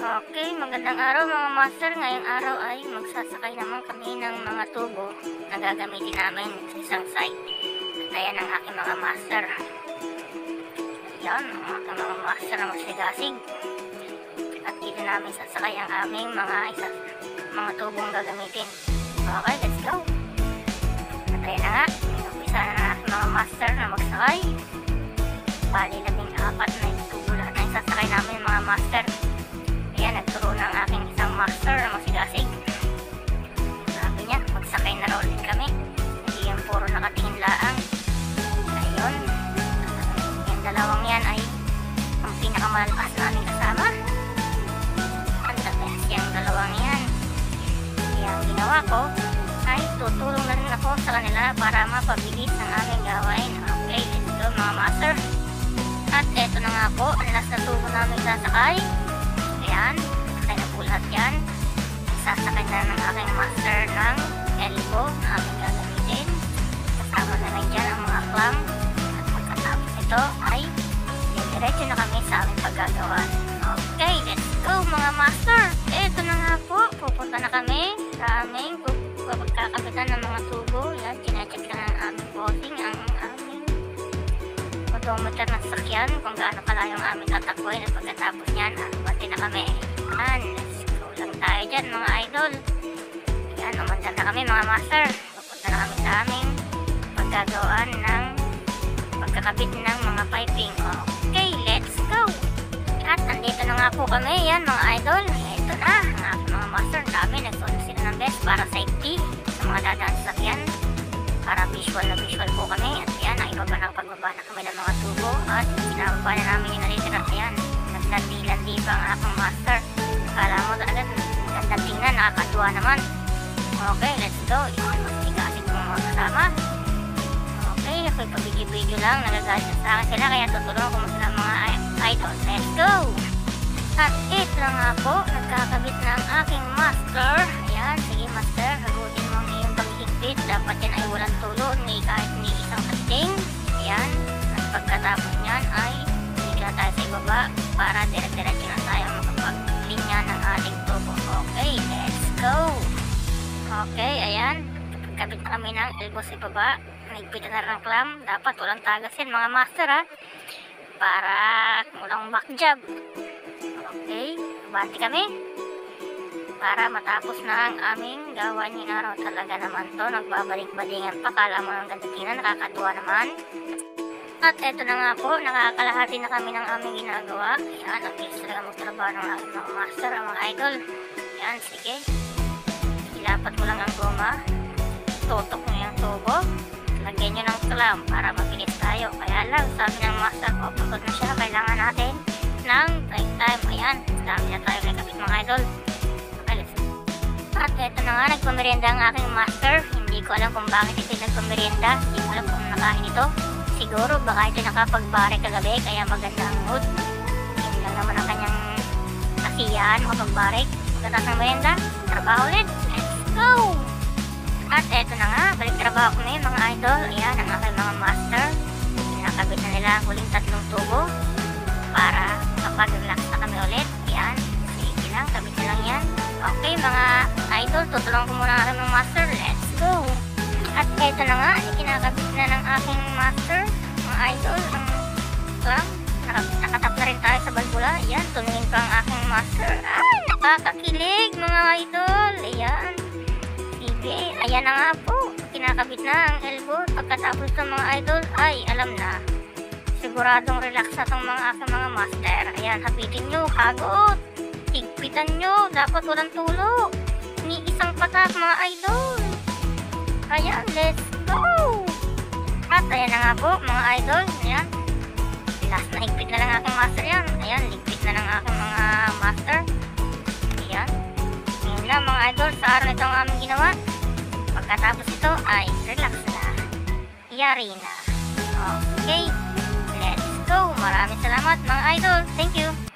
Okay, magandang araw mga master. Ngayong araw ay magsasakay naman kami ng mga tubo na gagamitin namin sa isang site. At ayan ang aking mga master. Yan, ang aking mga master na masigasig. At dito namin sasakay ang aming mga isa, mga tubong gagamitin. Okay, let's go. At ayan na nga, umpisa na ang mga master na magsakay. Bali labing apat na tubo lahat na yung sasakay namin mga master. Nagturo ng aking isang master na masigasig. Sabi niya, magsakay na raw kami. Hindi yan puro nakatingin laang. Ayun. Yung dalawang yan ay ang pinakamalakas namin kasama. Ang the best yung dalawang yan. Kaya ang ginawa ko ay tutulong na rin ako sa kanila para mapabilis ang aming gawain. Okay, let's go mga master. At eto na nga po, ang last na tubo namin sasakay. Ayan, lahat yan. Sasakay na ng aking master ng elbow na aming gagamitin. Kasama na rin dyan ang mga clamp. At pagkatapos ito ay diretso na kami sa aming paggagawa. Okay, let's go mga master. Ito na nga po, pupunta na kami sa aming pagkakabitan ng mga tubo. Yan, chinecheck na ng aming bossing ang aming odometer ng sakyan kung gaano kalayo ang aming tatakboy at pagkatapos niyan, bati na kami. Yan, dyan mga idol. Yan, umanda na kami mga master. Pupunta na kami sa aming paggagawaan ng pagkakabit ng mga piping. Okay, let's go! At andito na nga po kami, yan mga idol. Ito na, ang aking mga master. Dami, nagsuot sila ng best para safety sa mga dadaan sa sakyan para visual na visual po kami at yan, naibaba na pagbaba na kami ng mga tubo at sinababa na namin yung nalitira ayan, naglandi-landi pa ang aking master kala mo talaga ganda tingnan, nakakatuwa naman. Okay, let's go. Masigasig po mga kasama. Okay, ako'y pabidyo-bidyo lang. Nagagalit na sa akin sila kaya tutulungan ko sila mga idol let's go! At ito na nga po nagkakabit na ang aking master. Ayan, sige master, hagutin mo ang iyong paghigpit dapat yan ay walang tulo. Ni kabit na kami ng elbow sa ibaba. Nagpitan na ang clam. Dapat walang tagas yan mga master ha? Para walang back job okay, bati kami. Para matapos na ang aming gawa ni araw talaga naman to nagbabalik-balingan pa. Kala mo ng ganda tingnan nakakatuwa naman. At eto na nga po nakakalahati na kami ng aming ginagawa. Yan ang bilis talaga magtrabaho ng aking mga master ang mga idol. Yan sige. Ilapat mo lang ang goma tutok mo yung tubo lagyan nyo ng clamp para mabilis tayo kaya lang sabi ng master ko pagod na siya kailangan natin ng break time ayan dami na tayo may kapit mga idol at eto na nga, nagpamerienda ang aking master. Hindi ko alam kung bakit ito nagpamerienda. Hindi ko alam kung nakain ito. Siguro baka ito nakapagbare kagabi, kaya maganda ang mood. Yun lang naman ang kanyang kasiyahan, makapagbare. Pagkatapos ng merienda, trabaho ulit. At eto na nga, balik trabaho ko ngayon mga idol. Ayan, ang aking mga master. Pinakabit na nila ang huling tatlong tubo para kapag relax na kami ulit. Ayan, sige lang, kabit na lang yan. Okay mga idol, tutulungan ko muna ang ng master. Let's go! At eto na nga, ikinakabit na ng aking master, mga idol, ang clamp. Nakatap na rin tayo sa balbula. Ayan, tumingin pa ang aking master. Ay, nakakakilig mga idol. Ayan. Sige, ayan na nga po. Kinakabit na ang elbow. Pagkatapos ng mga idol, ay, alam na. Siguradong relax na tong mga aking mga master. Ayan, hapitin nyo, hagot higpitan nyo. Dapat walang tulo. Ni isang patak mga idol. Ayan, let's go! At ayan na nga po mga idol. Ayan. Last na higpit na lang aking master yan. Ayan, higpit na lang aking mga master. Ayan. Ngayon na mga idol, sa araw nito ang aming ginawa. Pagkatapos ito ay relax na. Yari na. Okay. Let's go. Maraming salamat mga idol. Thank you.